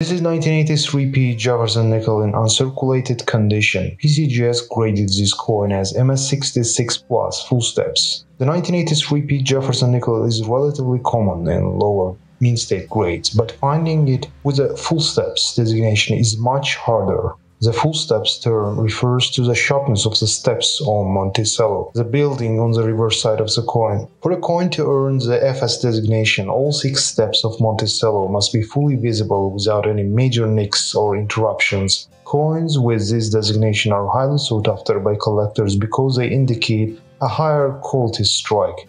This is 1983p Jefferson nickel in uncirculated condition. PCGS graded this coin as MS66 Plus full steps. The 1983p Jefferson nickel is relatively common in lower mint state grades, but finding it with a full steps designation is much harder. The full steps term refers to the sharpness of the steps on Monticello, the building on the reverse side of the coin. For a coin to earn the FS designation, all six steps of Monticello must be fully visible without any major nicks or interruptions. Coins with this designation are highly sought after by collectors because they indicate a higher quality strike.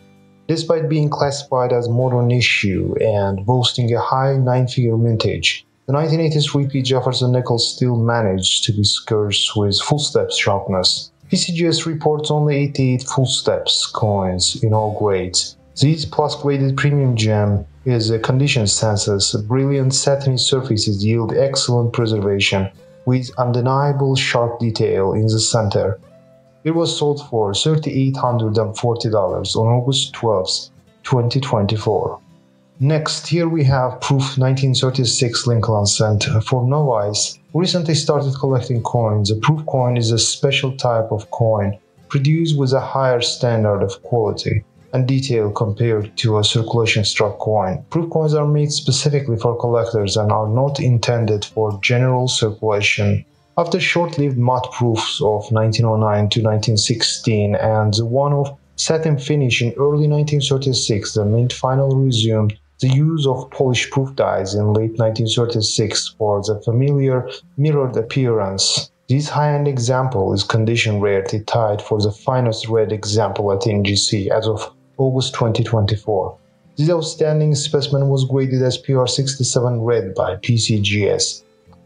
Despite being classified as modern issue and boasting a high nine-figure mintage, the 1983p Jefferson nickel still managed to be scarce with full steps sharpness. PCGS reports only 88 full steps coins in all grades. This plus graded premium gem is a condition census. Brilliant satiny surfaces yield excellent preservation with undeniable sharp detail in the center. It was sold for $3,840 on August 12, 2024. Next, here we have Proof 1936 Lincoln cent for novice recently started collecting coins. A Proof coin is a special type of coin produced with a higher standard of quality and detail compared to a circulation struck coin. Proof coins are made specifically for collectors and are not intended for general circulation. After short-lived matte proofs of 1909 to 1916 and the one of satin finish in early 1936, the mint finally resumed the use of Polish proof dies in late 1936 for the familiar mirrored appearance. This high-end example is condition rarity tied for the finest red example at NGC as of August 2024. This outstanding specimen was graded as PR67 red by PCGS.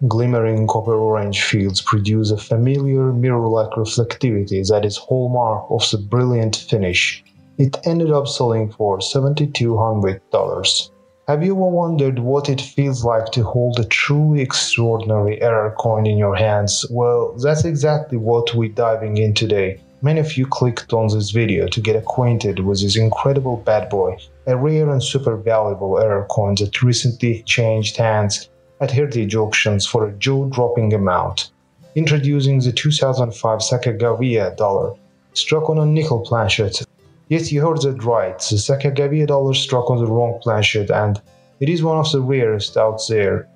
Glimmering copper orange fields produce a familiar mirror-like reflectivity that is hallmark of the brilliant finish. It ended up selling for $7,200. Have you ever wondered what it feels like to hold a truly extraordinary error coin in your hands? Well, that's exactly what we're diving in today. Many of you clicked on this video to get acquainted with this incredible bad boy, a rare and super valuable error coin that recently changed hands at heritage auctions for a jaw-dropping amount. Introducing the 2005 Sacagawea dollar, struck on a nickel planchet Yes, you heard that right. The Sacagawea dollar struck on the wrong planchet, and it is one of the rarest out there.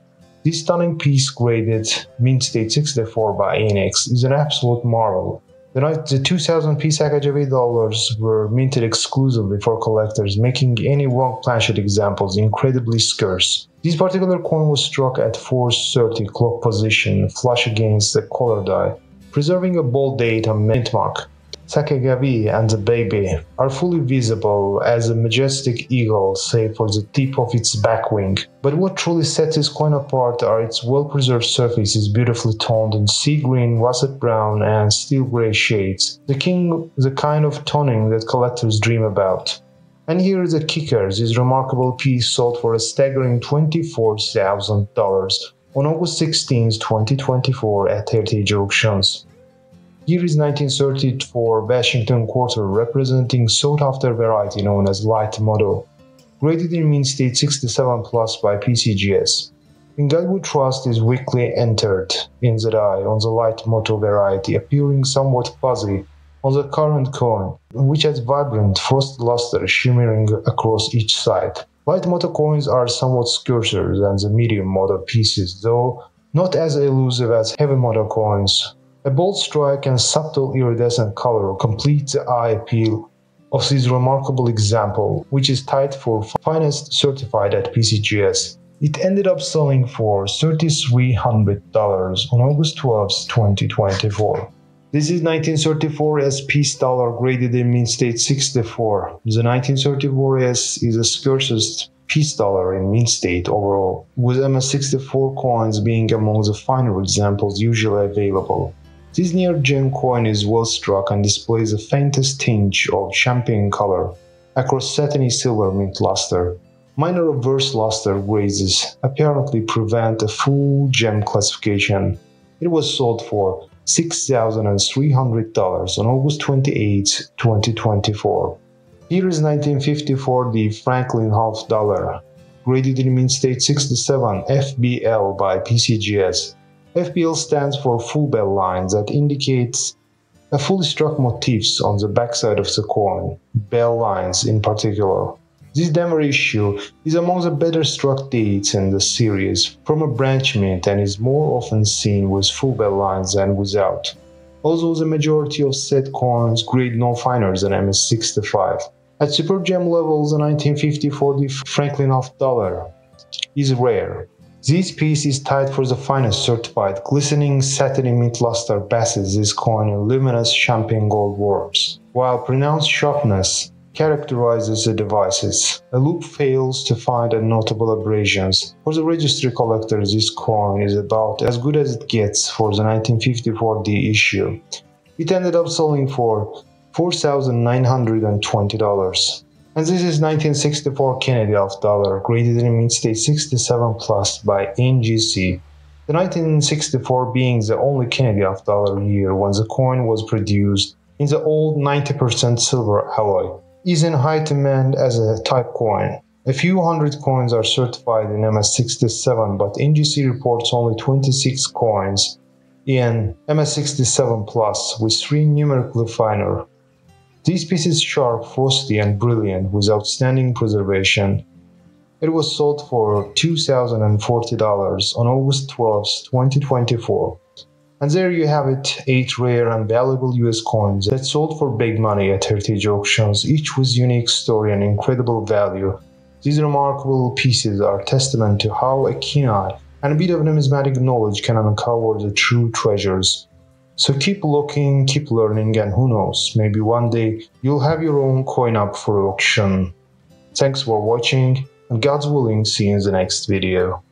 This stunning piece, graded mint state 64 by ANX, is an absolute marvel. The, the 2000 p Sacagawea dollars were minted exclusively for collectors, making any wrong planchet examples incredibly scarce. This particular coin was struck at 4.30 clock position, flush against the collar die, preserving a bold date and mint mark. Sacagawea and the baby are fully visible as a majestic eagle save for the tip of its back wing. But what truly sets this coin apart are its well-preserved surfaces beautifully toned in sea green, russet brown and steel gray shades, the, king, the kind of toning that collectors dream about. And here is the kicker, this remarkable piece sold for a staggering $24,000 on August 16, 2024 at Heritage Auctions. Here is 1934 Washington Quarter representing sought-after variety known as light motto, graded in mint state 67 plus by PCGS. In God We Trust is weakly entered in the die on the light motto variety, appearing somewhat fuzzy on the current coin, which has vibrant frost luster shimmering across each side. Light motto coins are somewhat scarcer than the medium motto pieces, though not as elusive as heavy motto coins, a bold strike and subtle iridescent color complete the eye appeal of this remarkable example, which is tied for finest certified at PCGS. It ended up selling for $3,300 on August 12, 2024. This is 1934 S peace dollar graded in mint state 64. The 1934 S is the scarcest peace dollar in mint state overall, with MS64 coins being among the finer examples usually available. This near gem coin is well struck and displays the faintest tinge of champagne color across satiny silver mint luster. Minor reverse luster grazes apparently prevent a full gem classification. It was sold for $6,300 on August 28, 2024. Here is 1954 the Franklin half dollar, graded in mint state 67 FBL by PCGS. FBL stands for full bell lines that indicates a fully struck motifs on the backside of the coin, bell lines in particular. This Denver issue is among the better struck dates in the series from a branch mint and is more often seen with full bell lines than without. Although the majority of set coins grade no finer than MS65. At Super Gem levels, the 1950-40 Franklin half dollar is rare. This piece is tied for the finest certified glistening satiny mint luster passes this coin in luminous champagne gold warps, while pronounced sharpness characterizes the devices. A loupe fails to find a notable abrasions. For the registry collector, this coin is about as good as it gets for the 1954D issue. It ended up selling for $4,920. And this is 1964 Kennedy half dollar, graded in mint state 67 plus by NGC. The 1964 being the only Kennedy half dollar year when the coin was produced in the old 90% silver alloy is in high demand as a type coin. A few hundred coins are certified in MS67, but NGC reports only 26 coins in MS67 Plus with three numerically finer. This piece is sharp, frosty, and brilliant with outstanding preservation. It was sold for $2,040 on August 12, 2024. And there you have it, 8 rare and valuable US coins that sold for big money at heritage auctions, each with unique story and incredible value. These remarkable pieces are testament to how a keen eye and a bit of numismatic knowledge can uncover the true treasures. So keep looking, keep learning, and who knows, maybe one day you'll have your own coin up for auction. Thanks for watching, and God's willing, see you in the next video.